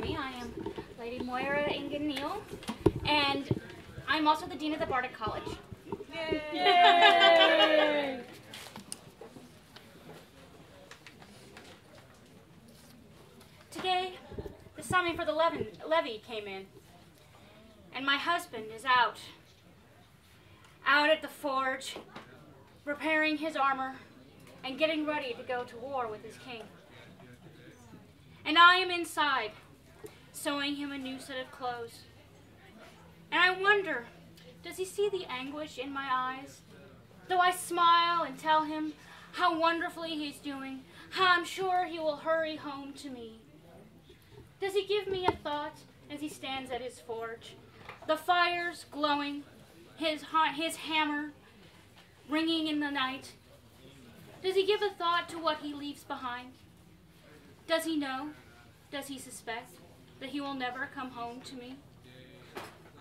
Me, I am Lady Moyra Ingen Neal, and I'm also the Dean of the Bardic College. Yay! Today, the summing for the levy came in, and my husband is out, out at the forge, repairing his armor and getting ready to go to war with his king. And I am inside, sewing him a new set of clothes. And I wonder, does he see the anguish in my eyes? Though I smile and tell him how wonderfully he's doing, how I'm sure he will hurry home to me. Does he give me a thought as he stands at his forge? The fires glowing, his, his hammer ringing in the night. Does he give a thought to what he leaves behind? Does he know? Does he suspect that he will never come home to me?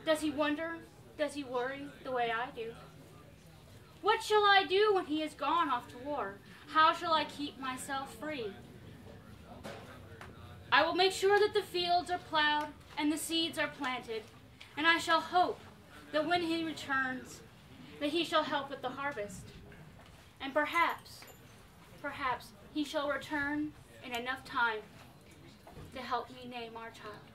Does he wonder? Does he worry the way I do? What shall I do when he is gone off to war? How shall I keep myself free? I will make sure that the fields are plowed and the seeds are planted, and I shall hope that when he returns, that he shall help with the harvest. And perhaps, perhaps he shall return in enough time to help me name our child.